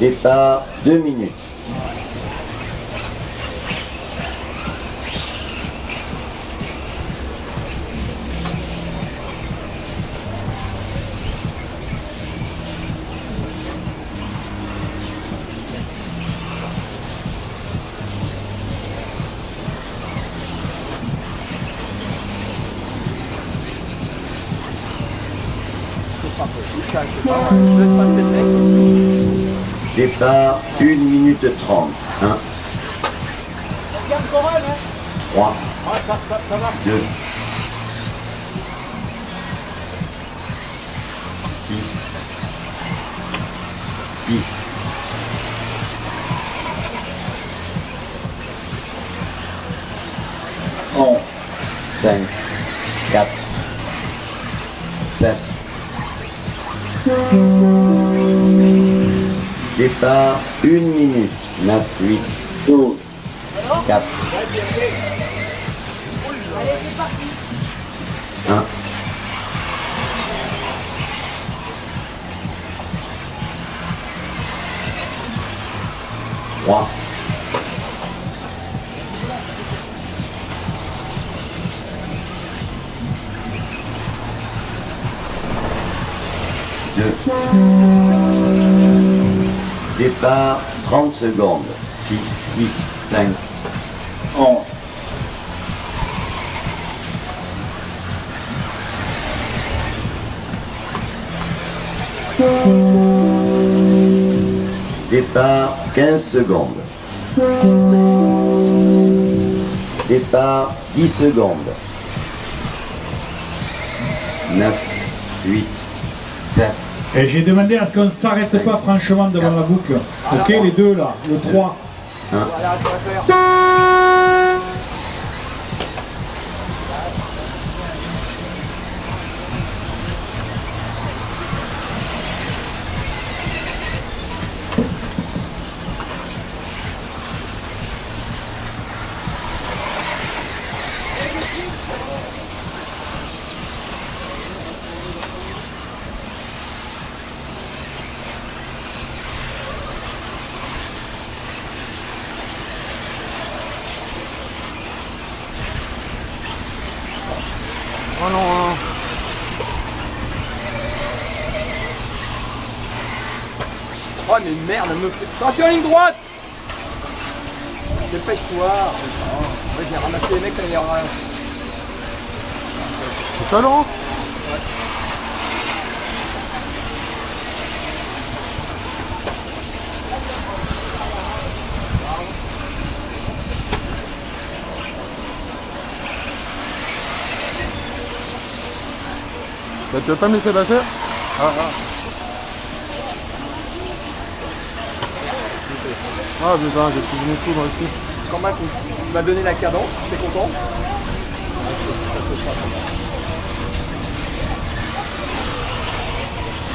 Départ, deux minutes. Départ, 1 minute 30. 1. 3. 2. Départ, 1 minute. 9, 8, 12, 4. 1. Trois. Départ, 30 secondes. 6, 8, 5, 11. Départ, 15 secondes. Départ, 10 secondes. 9, 8, 7, Et j'ai demandé à ce qu'on ne s'arrête pas franchement devant la boucle. Ok, les deux là, le 3. Oh non, hein. Oh mais merde, elle me fait... Sortir en ligne droite. Dépêche-toi. Oh, ouais, J'ai ramassé les mecs quand il y aura... C'est ça Laurent Bah, tu veux pas me laisser passer ah, ah. ah putain, j'ai plus de tout dans ici. Quand même, tu m'as donné la cadence, t'es content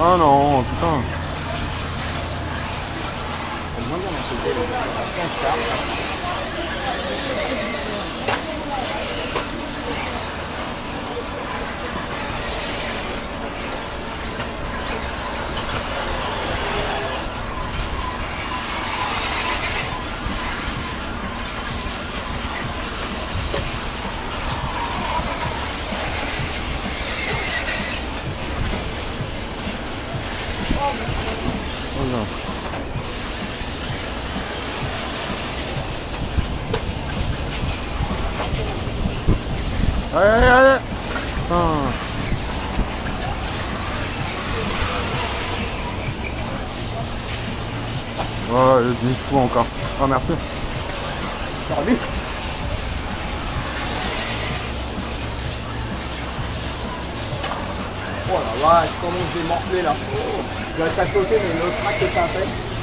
Ah non, putain. Oh non. Allez, allez, Putain. Oh, est fou encore. Oh, merci. Oh la vache, comment j'ai morflé là. Oh, je vais sauter, mais le crack que ça a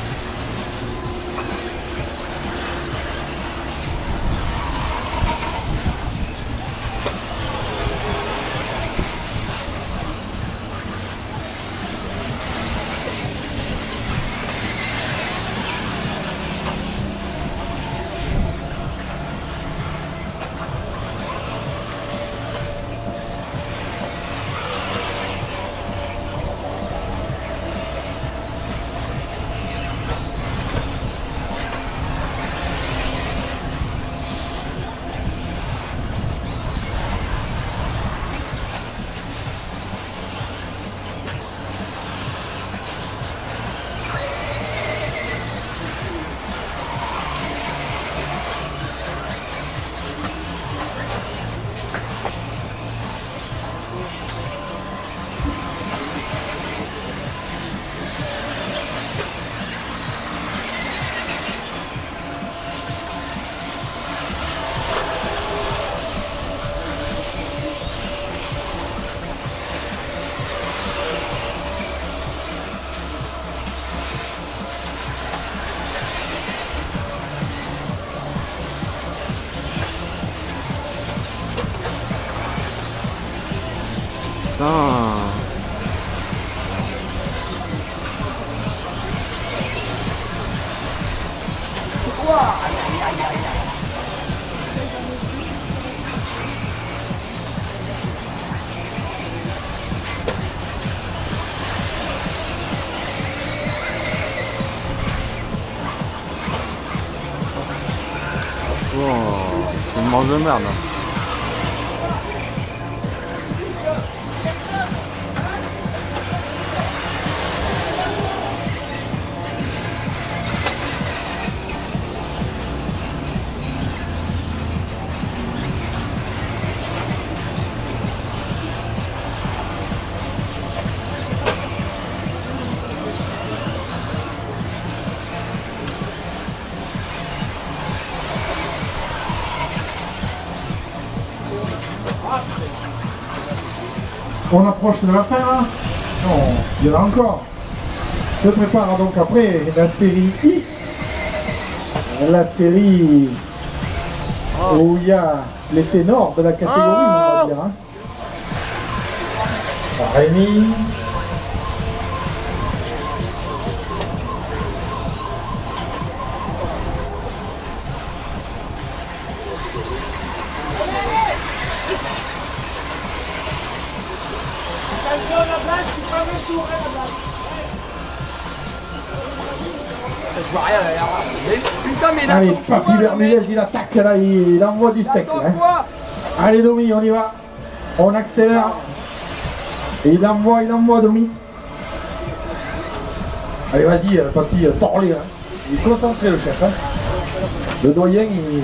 Oh, bon, c'est une manche de merde. On approche de la fin là Non, il y en a encore. Je prépare donc après la série I. La série où il y a les ténors de la catégorie, on va dire. Hein. Rémi. Je vois rien derrière. Mais putain, mais il Allez, Papy Bermudez, il attaque là, il, il envoie du steak. là, hein. Allez Domi, on y va. On accélère. Et il envoie, il envoie Domi. Allez vas-y, euh, papy, euh, torlé. Hein. Il est concentré le chef. Hein. Le doyen, il,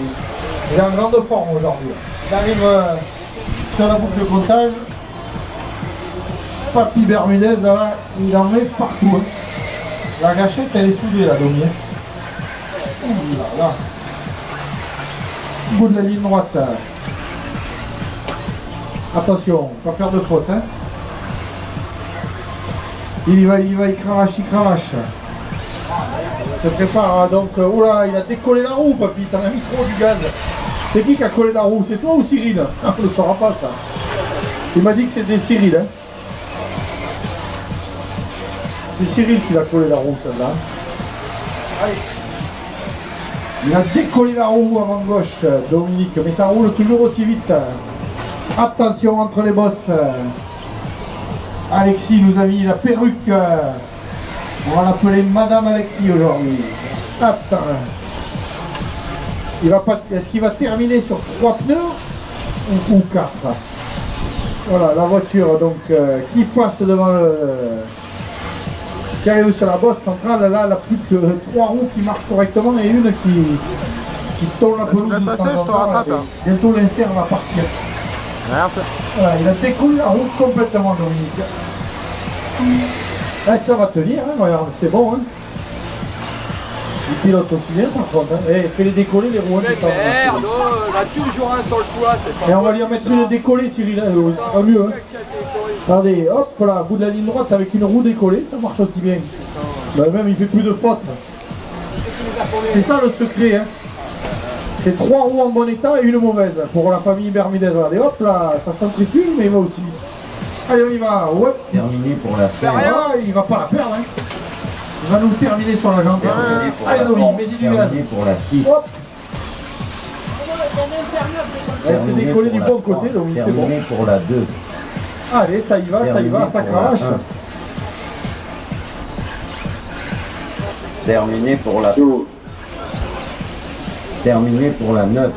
il est en grande forme aujourd'hui. Il arrive euh, sur la boucle de comptage. Papy Bermudez, là, il en met partout. hein. La gâchette, elle est soudée Domi. hein. Ouh là là. Bout de la ligne droite. là. Attention, pas faire de faute. Hein. Il y va, il y va, il cravache, il cravache. Se prépare donc. euh, Oula, il a décollé la roue, papy. T'en as mis trop du gaz. C'est qui qui a collé la roue? C'est toi ou Cyril? On ne le saura pas ça. Il m'a dit que c'était Cyril. Hein. C'est Cyril qui l'a collé la roue, celle-là. Il a décollé la roue avant gauche, Dominique, mais ça roule toujours aussi vite. Attention entre les bosses. Alexis nous a mis la perruque. On va l'appeler Madame Alexis aujourd'hui. Attends. Pas. Est-ce qu'il va terminer sur trois pneus ou, ou quatre? Voilà la voiture donc euh, qui passe devant le. Qui arrive sur la bosse centrale, là, elle a plus que trois roues qui marchent correctement et une qui, qui tourne la pelouse passer, je te rattrape, hein. Bientôt l'insert va partir. Merde. Voilà, il a décollé la route complètement, Dominique. Là, ça va tenir, hein, regarde, c'est bon. Hein. Il pilote aussi bien, par contre. Hein. Eh, fais-les décoller, les roues. hein, merde, oh, là toujours un sur le toit, c'est pas Et on va lui en mettre une décollée, Cyril. hein, euh, mieux. Hein. Regardez, hop, là, bout de la ligne droite avec une roue décollée, ça marche aussi bien. Bah, même, il fait plus de fautes. C'est ça le secret. Hein. C'est trois roues en bon état et une mauvaise pour la famille Bermudez. Regardez, hop là, ça centrifuge, mais il va aussi. Allez, on y va. Ouais. Terminé pour la 5. Ah, il va pas la perdre. Hein. Il va nous terminer sur la jambe. Terminé pour Allez, la Domi, mets-y du gaz. Terminé pour la 6. Hop. Ouais, c'est décollé du bon côté, Domi, c'est bon. Terminé pour la 2. Allez, ça y va, ça y va, ça. 1. Terminé pour la 12. Terminé pour la 9.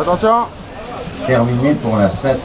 Attention. Terminé pour la 7.